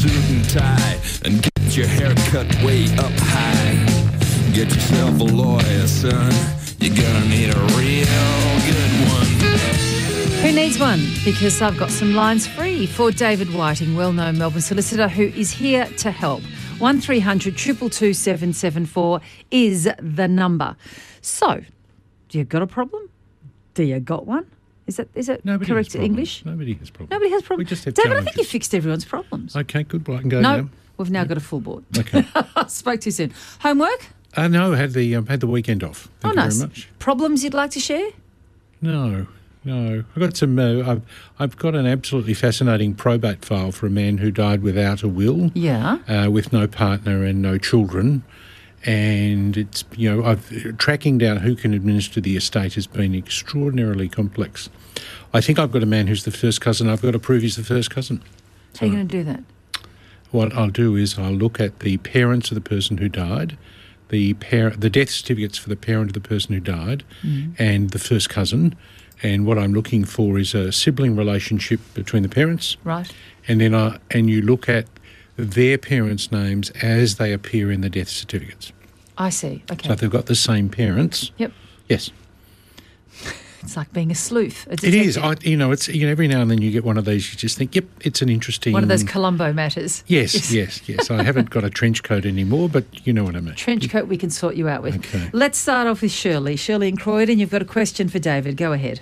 suit and tie and get your hair cut way up high. Get yourself a lawyer, son. You're gonna need a real good one. Who needs one? Because I've got some lines free for David Whiting, well known Melbourne solicitor, who is here to help. 1300 222 774 is the number. So, do you got a problem? Do you got one? Is that is that Nobody correct. English? Nobody has problems. Nobody has problems. We just have David, I think you fixed everyone's problems. Okay, good. Well, I can go no, now. we've now got a full board. Okay. Spoke too soon. Homework? uh, no, had the um, had the weekend off. Thank oh, you nice. very much. Problems you'd like to share? No, no. I've got some. Uh, I've, I've got an absolutely fascinating probate file for a man who died without a will, Yeah. uh, with no partner and no children. And it's you know, I've tracking down who can administer the estate has been extraordinarily complex. I think I've got a man who's the first cousin. I've got to prove he's the first cousin. How are you going to do that? What I'll do is I'll look at the parents of the person who died, the par- the death certificates for the parent of the person who died, mm-hmm. and the first cousin. And what I'm looking for is a sibling relationship between the parents, Right. and then I, and you look at their parents' names as they appear in the death certificates. I see. Okay. So if they've got the same parents, yep. yes, It's like being a sleuth. A it is. I, you know, it's you know every now and then you get one of these. You just think, yep, it's an interesting One of those Columbo matters. Yes, yes, yes. I haven't got a trench coat anymore, but you know what I mean. Trench coat we can sort you out with. Okay. Let's start off with Shirley. Shirley and Croydon, you've got a question for David. Go ahead.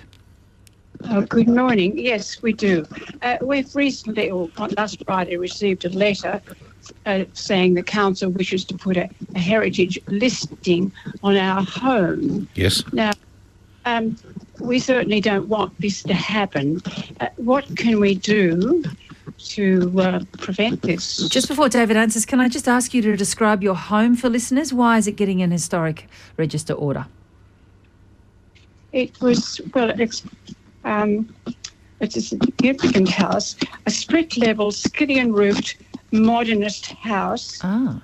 Oh, good morning. Yes, we do. Uh, we've recently, or last Friday, received a letter uh, saying the council wishes to put a, a heritage listing on our home. Yes. Now, um, we certainly don't want this to happen. Uh, what can we do to uh, prevent this? Just before David answers, can I just ask you to describe your home for listeners? Why is it getting an historic register order? It was, well, it's, um, it's a significant house, a split level, skillion roofed, modernist house. Ah,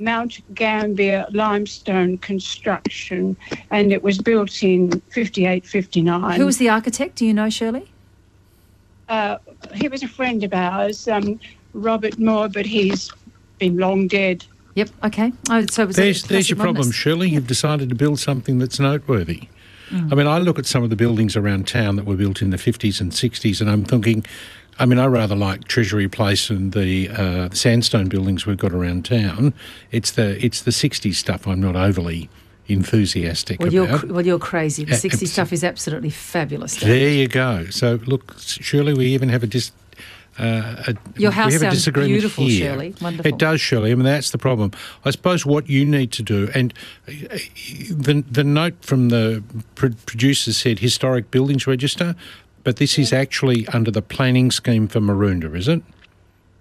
Mount Gambier limestone construction, and it was built in 58, 59. who was the architect? Do you know, Shirley? Uh, he was a friend of ours, um, Robert Moore, but he's been long dead. Yep. Okay. Oh, so it was a There's, there's classic your problem, modernist. Shirley. You've decided to build something that's noteworthy. I mean, I look at some of the buildings around town that were built in the 50s and 60s, and I'm thinking, I mean, I rather like Treasury Place and the uh, sandstone buildings we've got around town. It's the it's the 60s stuff I'm not overly enthusiastic Well, you're well, you're crazy. The Uh, 60 stuff is absolutely fabulous. There you go. So look, surely we even have a dis. Uh, a, Your house we have a sounds disagreement beautiful, here. Shirley. Wonderful. It does, Shirley. I mean, that's the problem. I suppose what you need to do, and uh, the the note from the pro- producer said historic buildings register, but this is actually under the planning scheme for Maroondah, is it?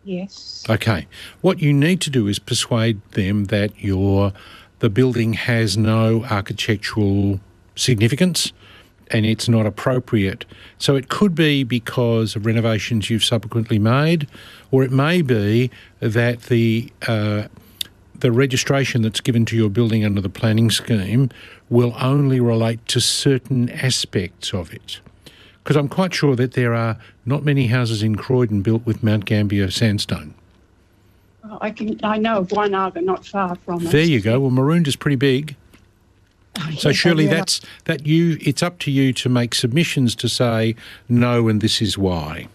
Yes. Okay. What you need to do is persuade them that your the building has no architectural significance and it's not appropriate. So it could be because of renovations you've subsequently made, or it may be that the uh, the registration that's given to your building under the planning scheme will only relate to certain aspects of it. Because I'm quite sure that there are not many houses in Croydon built with Mount Gambier sandstone. I can. I know of one other not far from us. There you go. Well, Maroondah's pretty big. Oh, So surely that's that you. It's up to you to make submissions to say no, and this is why.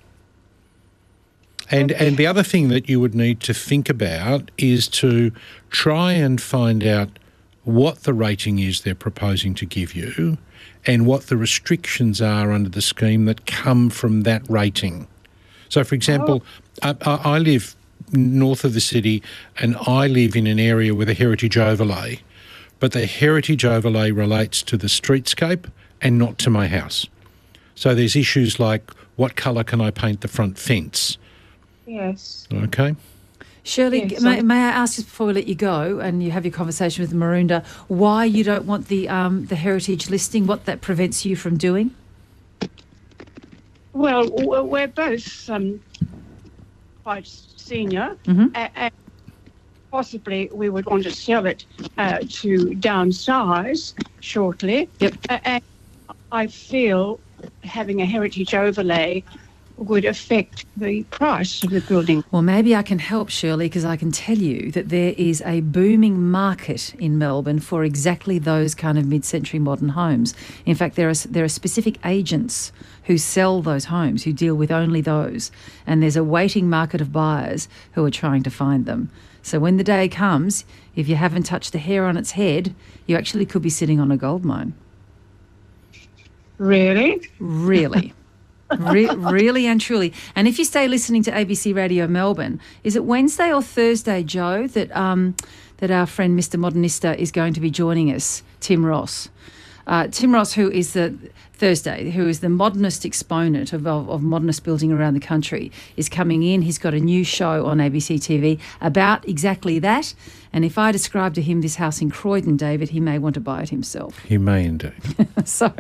And and the other thing that you would need to think about is to try and find out what the rating is they're proposing to give you, and what the restrictions are under the scheme that come from that rating. So, for example, oh. I, I I live north of the city, and I live in an area with a heritage overlay but the heritage overlay relates to the streetscape and not to my house. So there's issues like what colour can I paint the front fence? Yes. Okay. Shirley, Yes, may, I- may I ask just before we let you go and you have your conversation with Maroondah, why you don't want the um, the heritage listing? What that prevents you from doing? Well, we're both um, quite senior, Mhm. and possibly we would want to sell it uh, to downsize shortly. Yep. A- and I feel having a heritage overlay would affect the price of the building. Well, maybe I can help, Shirley, because I can tell you that there is a booming market in Melbourne for exactly those kind of mid-century modern homes. In fact, there are there are specific agents who sell those homes, who deal with only those, and there's a waiting market of buyers who are trying to find them. So when the day comes, if you haven't touched the hair on its head, you actually could be sitting on a gold mine. Really? Really. Re- really and truly. And if you stay listening to ABC Radio Melbourne, is it Wednesday or Thursday, Joe, that um, that our friend Mr. Modernista is going to be joining us, Tim Ross? Uh, Tim Ross, who is the Thursday, who is the modernist exponent of, of, of, modernist building around the country, is coming in. He's got a new show on ABC TV about exactly that. And if I describe to him this house in Croydon, David, he may want to buy it himself. He may indeed. so,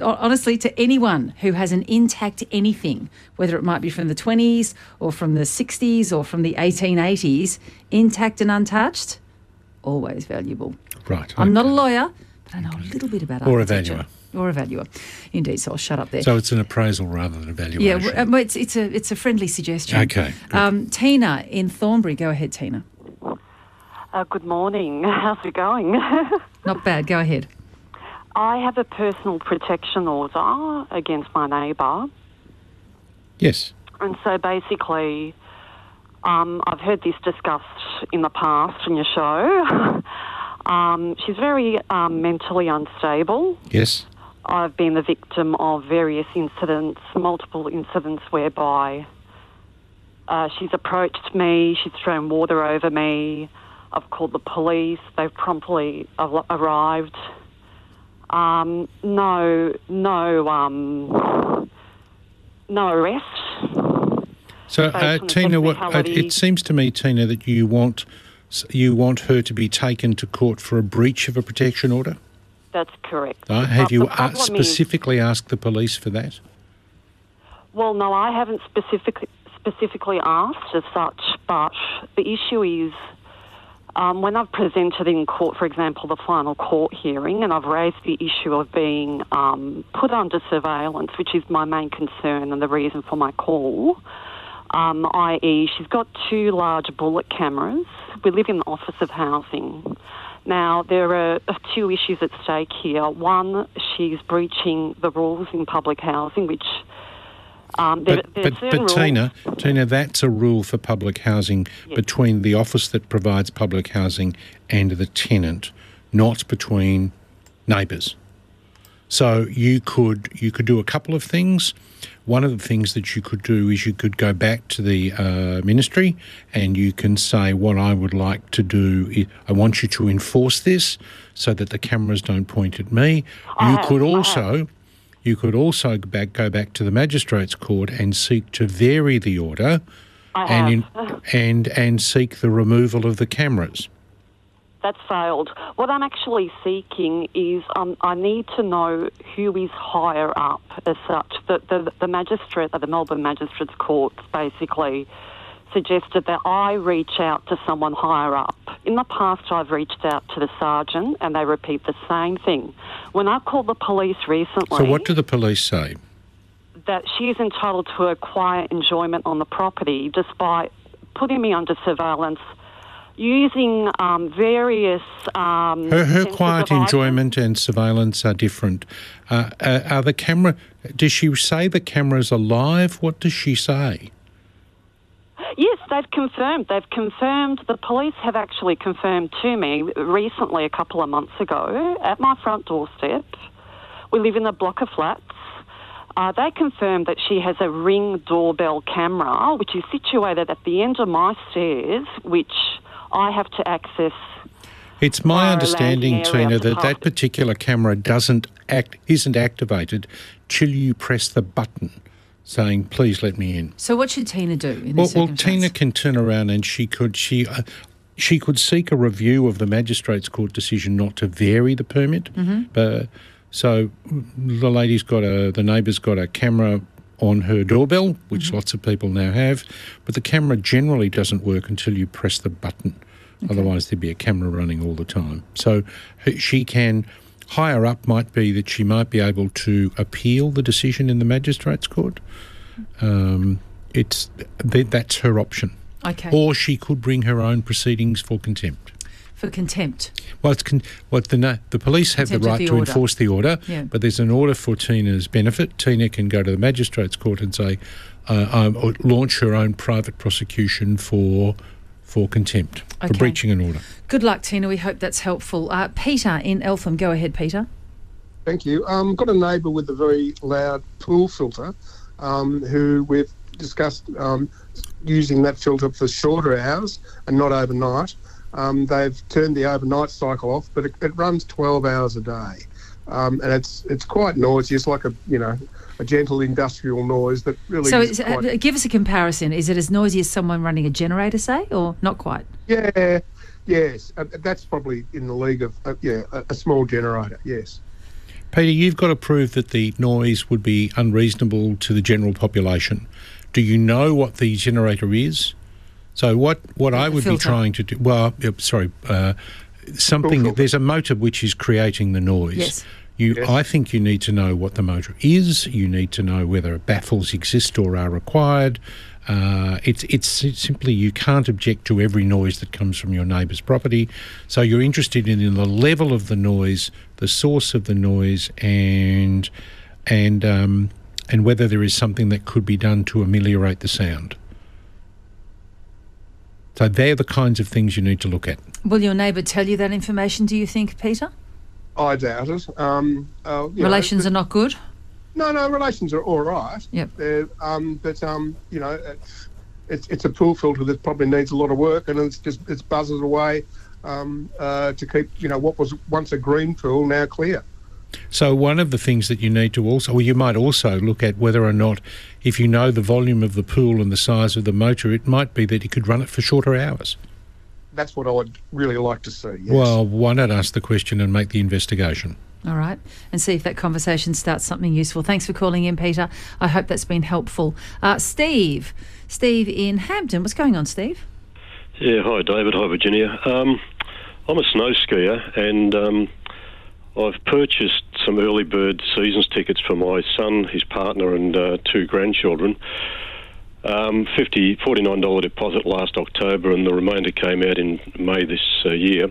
honestly, to anyone who has an intact anything, whether it might be from the 20s or from the 60s or from the 1880s, intact and untouched, always valuable. Right. I'm not a lawyer, I know a little bit about or architecture. a valuer. Or a valuer, indeed. So I'll shut up there. So it's an appraisal rather than a valuation. yeah, well, um, it's it's a it's a friendly suggestion. Okay. Um, Tina in Thornbury, go ahead, Tina. Uh, good morning. How's it going? Not bad. Go ahead. I have a personal protection order against my neighbour. Yes. And so basically, um, I've heard this discussed in the past in your show. um, she's very um, mentally unstable. Yes. I've been the victim of various incidents, multiple incidents whereby uh, she's approached me, she's thrown water over me. I've called the police. They've promptly ar- arrived. Um, no, no, um, no arrest. So, uh, Tina, what, uh, it seems to me, Tina, that you want you want her to be taken to court for a breach of a protection order. That's correct. Uh, have But you uh, problem is- specifically asked the police for that? Well, no, I haven't specifically specifically asked as such, but the issue is um, when I've presented in court, for example, the final court hearing, and I've raised the issue of being um, put under surveillance, which is my main concern and the reason for my call. Um, i.e., she's got two large bullet cameras. We live in the Office of Housing. Now, there are two issues at stake here. One, she's breaching the rules in public housing, which um, there, But, but, but Tina, Tina, that's a rule for public housing between the office that provides public housing and the tenant, not between neighbours. So you could you could do a couple of things. One of the things that you could do is you could go back to the uh, ministry and you can say, "What I would like to do is I want you to enforce this so that the cameras don't point at me." You could also you could also go back go back to the magistrates court and seek to vary the order and in, and and seek the removal of the cameras. That's failed. What I'm actually seeking is um, I need to know who is higher up as such. The, the, the magistrate at the Melbourne Magistrates Court basically suggested that I reach out to someone higher up. In the past, I've reached out to the sergeant and they repeat the same thing. When I called the police recently, So what do the police say? that she is entitled to a quiet enjoyment on the property despite putting me under surveillance using um, various um, Her, her quiet enjoyment and surveillance are different. Uh, uh, are the camera? Does she say the cameras are live? What does she say? Yes, they've confirmed. They've confirmed. The police have actually confirmed to me recently, a couple of months ago, at my front doorstep. We live in a block of flats. Uh, they confirmed that she has a ring doorbell camera, which is situated at the end of my stairs, which I have to access. It's my understanding, Tina, that that particular camera doesn't act, isn't activated till you press the button saying, "Please let me in." So what should Tina do in Well, this well. Tina can turn around and she could she uh, she could seek a review of the magistrates' court decision not to vary the permit. Mm-hmm. But so the lady's got a the neighbour's got a camera on her doorbell, which Mm-hmm. lots of people now have, but the camera generally doesn't work until you press the button. Otherwise, there'd be a camera running all the time. So she can. Higher up might be that she might be able to appeal the decision in the magistrates' court. um, it's that's her option. Okay. Or she could bring her own proceedings for contempt. For contempt. Well, it's con- well, the na- the police have the Contempt of right the to order. enforce the order, Yeah. but there's an order for Tina's benefit. Tina can go to the magistrates' court and say, uh, um, or launch her own private prosecution for for contempt for breaching an order. Good luck, Tina. We hope that's helpful. Uh, Peter in Eltham. Go ahead, Peter. Thank you. Um, got a neighbour with a very loud pool filter, um, who we've discussed um, using that filter for shorter hours and not overnight. Um, they've turned the overnight cycle off, but it, it runs 12 hours a day, um, and it's it's quite noisy. It's like a you know a gentle industrial noise that really. So, is it's, uh, quite- give us a comparison. Is it as noisy as someone running a generator, say, or not quite? yeah, yes, uh, that's probably in the league of uh, yeah a, a small generator. Yes. Peter, you've got to prove that the noise would be unreasonable to the general population. Do you know what the generator is? So what, what I would be trying to do, well, sorry, uh, something, filter. there's a motor which is creating the noise. Yes. You, Yes. I think you need to know what the motor is. You need to know whether baffles exist or are required. Uh, it's it's simply you can't object to every noise that comes from your neighbour's property. So you're interested in, the level of the noise, the source of the noise, and and um, and whether there is something that could be done to ameliorate the sound. So they're the kinds of things you need to look at. Will your neighbour tell you that information, do you think, Peter? I doubt it. Um, uh, you know, Relations but- are not good? No, no, relations are all right. Yep. Um, but um, you know, it's, it's it's a pool filter that probably needs a lot of work, and it's just it's buzzes away um, uh, to keep you know what was once a green pool now clear. So one of the things that you need to also, well, you might also look at whether or not, if you know the volume of the pool and the size of the motor, it might be that you could run it for shorter hours. That's what I would really like to see. Yes. Well, why not ask the question and make the investigation? All right. And see if that conversation starts something useful. Thanks for calling in, Peter. I hope that's been helpful. Uh, Steve. Steve in Hampton. What's going on, Steve? Yeah, hi David, hi Virginia. Um, I'm a snow skier and um, I've purchased some early bird seasons tickets for my son, his partner, and uh, two grandchildren. Um, 50 $49 deposit last October, and the remainder came out in May this uh, year.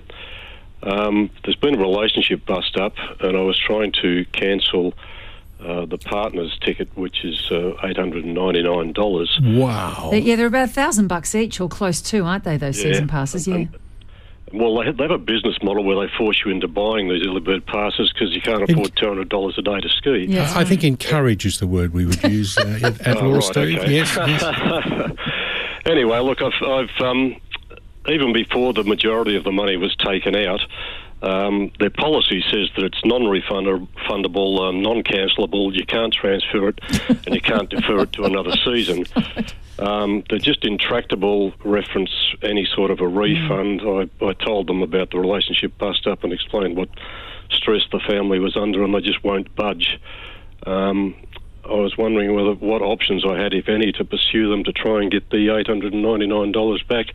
Um, there's been a relationship bust up, and I was trying to cancel uh, the partner's ticket, which is uh, $899. Wow. Yeah, they're about a thousand bucks each or close to, aren't they, those Yeah. season passes? Yeah. Well, they have, a business model where they force you into buying these early bird passes because you can't afford two hundred dollars a day to ski. Yeah, that's I think encourage is the word we would use uh, at, at Oh, law, right, Steve. okay. Yes, yes. Anyway, look, I've, I've um, even before the majority of the money was taken out, um, their policy says that it's non-refundable, um, non-cancellable. You can't transfer it, and you can't defer it to another season. Um, they're just intractable. Reference any sort of a refund. I, I told them about the relationship bust up and explained what stress the family was under, and they just won't budge. Um, I was wondering whether what options I had, if any, to pursue them to try and get the eight hundred and ninety nine dollars back.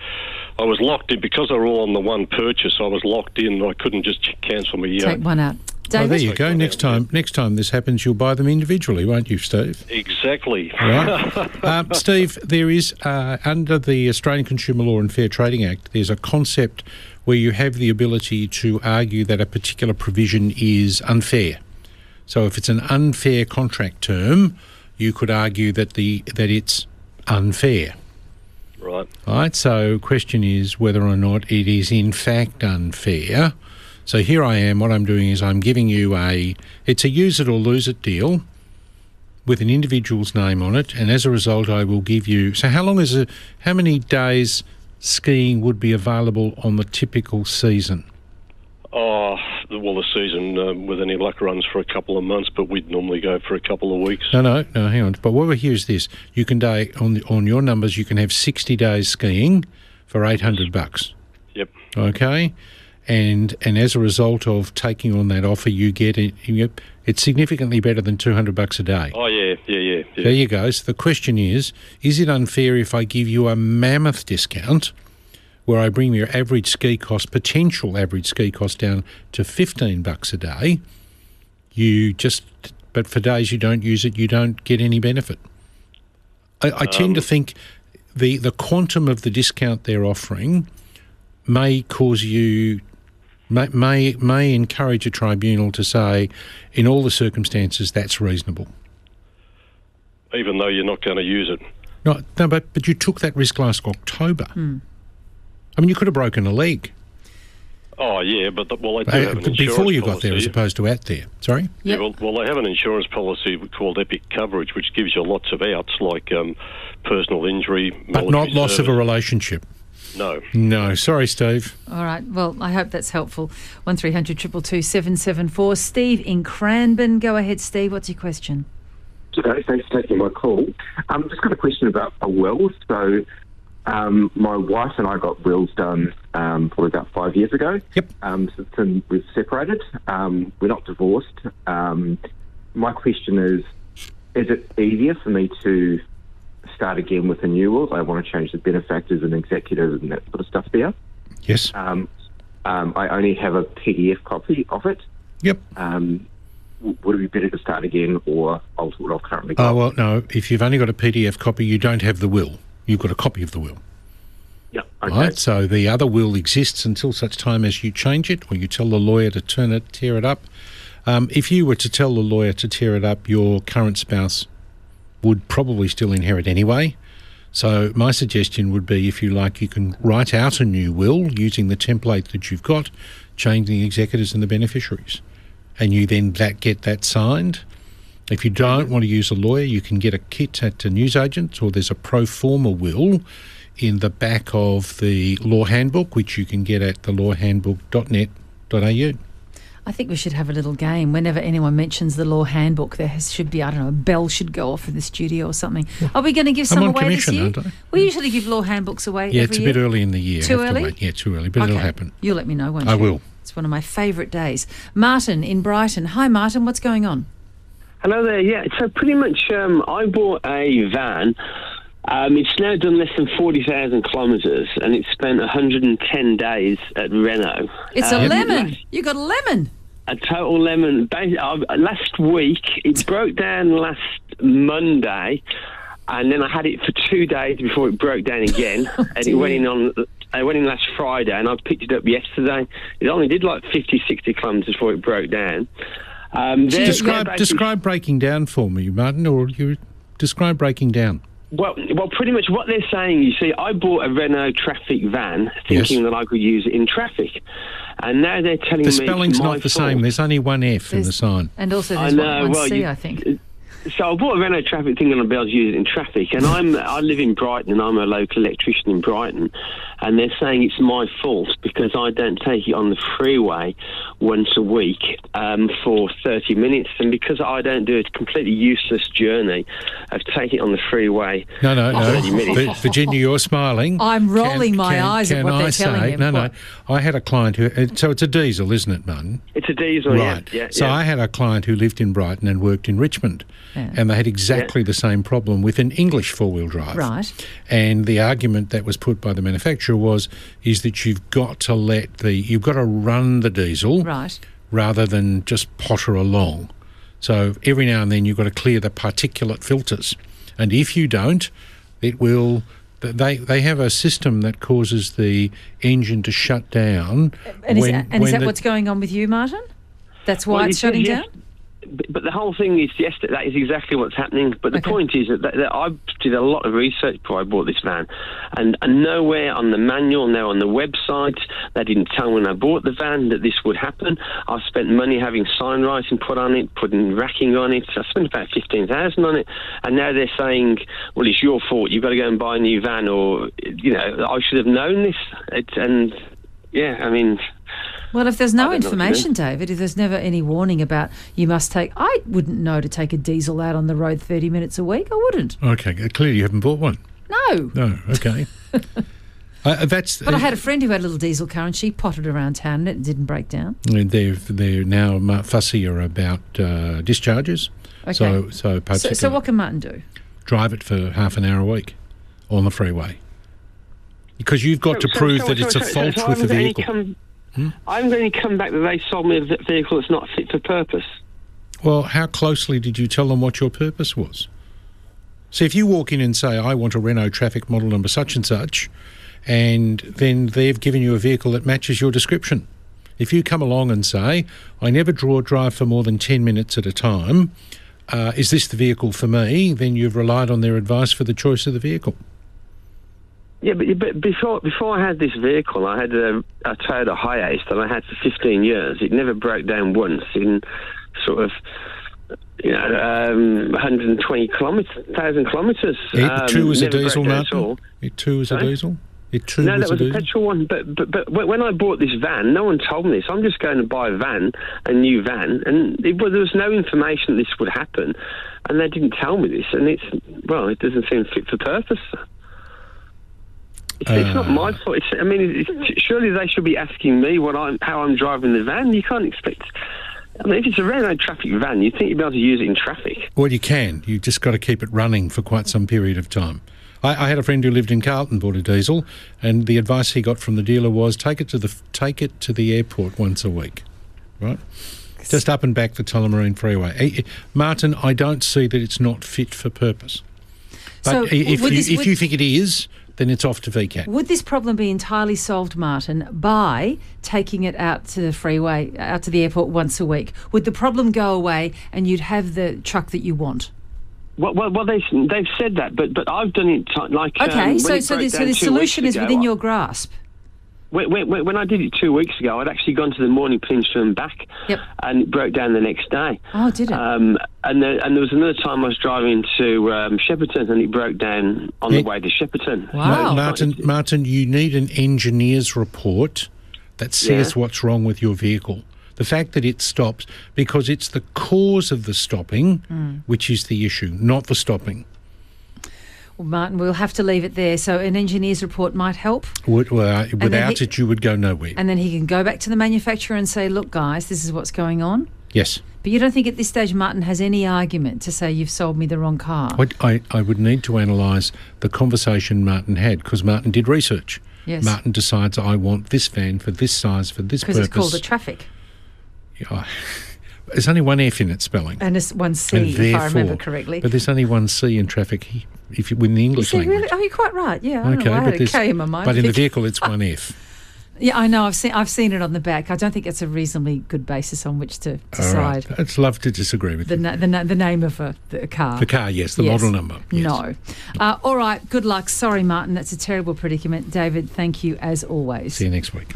I was locked in because they were all on the one purchase. I was locked in. I couldn't just cancel my year. Take one out. Oh, there you go. Next time, next time this happens, you'll buy them individually, won't you, Steve? Exactly. Right. um, Steve, there is uh, under the Australian Consumer Law and Fair Trading Act, there's a concept where you have the ability to argue that a particular provision is unfair. So if it's an unfair contract term, you could argue that the that it's unfair. right. Right. So, question is whether or not it is in fact unfair. So here I am. What I'm doing is I'm giving you a. It's a use it or lose it deal, with an individual's name on it, and as a result, I will give you. So how long is it? How many days skiing would be available on the typical season? Oh, well, the season um, with any luck runs for a couple of months, but we'd normally go for a couple of weeks. No, no, no. Hang on. But what we hear is this: you can day on the, on your numbers, you can have sixty days skiing for eight hundred bucks. Yep. okay and and as a result of taking on that offer you get it you get, it's significantly better than 200 bucks a day Oh yeah, yeah, yeah, yeah. there you go so the question is is it unfair if i give you a mammoth discount where i bring your average ski cost potential average ski cost down to 15 bucks a day you just but for days you don't use it you don't get any benefit I, I tend to um, think the the quantum of the discount they're offering may cause you may may, may encourage a tribunal to say, in all the circumstances, that's reasonable. even though you're not going to use it. No, no, but but you took that risk last October. Hmm. I mean, you could have broken a leg Oh yeah, but the, well, they do have an insurance before you got policy. there, as opposed to out there. Sorry. Yeah, well, well, they have an insurance policy called Epic Coverage, which gives you lots of outs like um, personal injury, But not military loss of a relationship. No. No, sorry, Steve. All right. Well, I hope that's helpful. One 222 774 Steve in Cranbourne. Go ahead, Steve. What's your question? Today, thanks for taking my call. Um, just got a question about a will. So, um, my wife and I got wills done um, probably about five years ago. Yep. Um, since then we've separated. Um, we're not divorced. Um, my question is: Is it easier for me to start again with a new will? I want to change the benefactors and executors and that sort of stuff there. Yes. Um, um, I only have a PDF copy of it. Yep. Um, would it be better to start again or alter what I've currently got? Oh well, no. If you've only got a PDF copy, you don't have the will. You've got a copy of the will. Yeah. Okay. Right. So the other will exists until such time as you change it, or you tell the lawyer to turn it, tear it up. Um, if you were to tell the lawyer to tear it up, your current spouse would probably still inherit anyway. So my suggestion would be, if you like, you can write out a new will using the template that you've got, changing the executors and the beneficiaries, and you then that get that signed. If you don't want to use a lawyer, you can get a kit at a newsagent, or there's a pro forma will in the back of the law handbook, which you can get at thelawhandbook.net.au. I think we should have a little game. Whenever anyone mentions the law handbook, there has- should be, I don't know, a bell should go off in the studio or something. Are we going to give some I'm on away this commission, year? aren't I? We usually give law handbooks away Yeah, it's a year. bit early in the year. Too Have to early? Yeah, too early, but it'll happen. You'll let me know, won't I you? will. It's one of my favourite days. Martin in Brighton. Hi, Martin. What's going on? Hello there. Yeah, so pretty much, um, I bought a van. Um, it's now done less than forty thousand kilometres, and it's spent one hundred and ten days at Renault. It's Um, a lemon. You got a lemon. a total lemon. Uh, Last week, it broke down last Monday, and then I had it for two days before it broke down again, and it went in on. I went in last Friday, and I picked it up yesterday. It only did like 50, 60 kilometres before it broke down. Um, they're- they're Describe, breaking down for me, Martin, or you describe breaking down. Well, well, pretty much what they're saying. You see, I bought a Renault Trafic van, thinking that I could use it in traffic, and now they're telling The me the spelling's not the fault. same. There's only one F in the sign. And also I there's know. one, well, C, you- I think. So I bought a Renault Trafic thinking I'd be able to use it in traffic, and I'm I live in Brighton and I'm a local electrician in Brighton, and they're saying it's my fault because I don't take it on the freeway once a week um, for 30 minutes, and because I don't do a completely useless journey of taking it on the freeway. No, no, for no. minutes. Vi- Virginia, you're smiling. I'm rolling my eyes at can what they're I telling say, him. No, no. I had a client who. So it's a diesel, isn't it, Martin? It's a diesel, Right. yeah. yeah so yeah. I had a client who lived in Brighton and worked in Richmond, Yeah. And they had exactly the same problem with an English four-wheel drive. Right. And the argument that was put by the manufacturer was, is that you've got to let the, you've got to run the diesel Right. rather than just potter along. So every now and then you've got to clear the particulate filters, and if you don't, it will. They they have a system that causes the engine to shut down. And, is, when- and is that the- what's going on with you, Martin? That's why Well, it's it shutting is, yes. down? But, the whole thing is, yes, that is exactly what's happening. But the Okay. point is that, that, that I did a lot of research before I bought this van, and, and nowhere on the manual, no on the website, they didn't tell me when I bought the van that this would happen. I spent money having sign writing put on it, putting racking on it. I spent about fifteen thousand on it, and now they're saying, "Well, it's your fault. You've got to go and buy a new van," or you know, I should have known this. It's, and yeah, I mean. Well, if there's no don't know what to do. information, David, if there's never any warning about you must take, I wouldn't know to take a diesel out on the road 30 minutes a week. I wouldn't. Okay, clearly you haven't bought one. No. No, okay. uh, that's But I had a friend who had a little diesel car and she potted around town and it didn't break down. They're they're now mu- fussier about uh, discharges. Okay. So so, So, so what can Martin do? drive it for half an hour a week on the freeway because you've got So- to prove so- that so- it's a so- so fault with the haven't any vehicle. Hmm? I'm going to come back that they sold me a vehicle that's not fit for purpose. Well, how closely did you tell them what your purpose was? So if you walk in and say, I want a Renault Trafic model number such and such, and then they've given you a vehicle that matches your description. If you come along and say, I never draw drive for more than 10 minutes at a time, uh, is this the vehicle for me? Then you've relied on their advice for the choice of the vehicle. Yeah, but, but before before I had this vehicle, I had a, a Toyota Hiace that I had for 15 years. It never broke down once in sort of you know um, 120 kilometers, thousand kilometers. It Um, too was a diesel. Martin? It too was a diesel? It too No, was that was a diesel? petrol one. But, but but when I bought this van, no one told me this. I'm just going to buy a van, a new van, and it, well, there was no information that this would happen, and they didn't tell me this. And it's well, it doesn't seem fit for purpose. It's, it's not uh. my fault. It's, I mean, it's, surely they should be asking me what I'm, how I'm driving the van. You can't expect. I mean, if it's a Renault Trafic van, you'd think you'd be able to use it in traffic. Well, you can. You've just got to keep it running for quite some period of time. I, I had a friend who lived in Carlton, bought a diesel, and the advice he got from the dealer was take it to the take it to the airport once a week, right? Just up and back the Tullamarine Freeway. Martin, I don't see that it's not fit for purpose. But So if you this- if you think it is, then it's off to VCAT. Would this problem be entirely solved, Martin, by taking it out to the freeway, out to the airport once a week? Would the problem go away and you'd have the truck that you want? Well, well, well they, they've said that, but but I've done it like um, Okay, when so it so the, so the solution is within I- your grasp. When, when, when I did it two weeks ago, I'd actually gone to the Mornington Peninsula and back, Yep. and it broke down the next day. Oh, did it? Um, and, there, and there was another time I was driving to um, Shepparton, and it broke down on Yeah. the way to Shepparton. Wow. So Martin, Martin, you need an engineer's report that says Yeah. what's wrong with your vehicle. The fact that it stops because it's the cause of the stopping, which is the issue, not the stopping. Well, Martin, we'll have to leave it there. So an engineer's report might help, Would- uh, well, without he- it, you would go nowhere. and then he can go back to the manufacturer and say, "Look, guys, this is what's going on." yes. But you don't think at this stage Martin has any argument to say you've sold me the wrong car? I, I would need to analyse the conversation Martin had because Martin did research. Yes. Martin decides I want this van for this size for this Because purpose. it's called a traffic, Yeah. There's only one F in its spelling. and it's one C, and if I remember correctly. But there's only one C in traffic if you, in the English language. really? Oh, you're quite right. Yeah, I, don't know. I had but a there's- in my mind. But in the vehicle, it's one F. Yeah, I know. I've seen. I've seen it on the back. I don't think it's a reasonably good basis on which to decide right. I'd love to disagree with the, you. na- the na- the name of a, the car. The car, yes. The Yes. model number. Yes. No. Uh, all right. Good luck. Sorry, Martin. That's a terrible predicament. David, thank you as always. See you next week.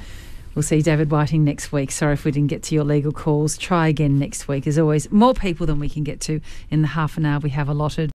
We'll see David Whiting next week. Sorry if we didn't get to your legal calls. Try again next week. As always, more people than we can get to in the half an hour we have allotted.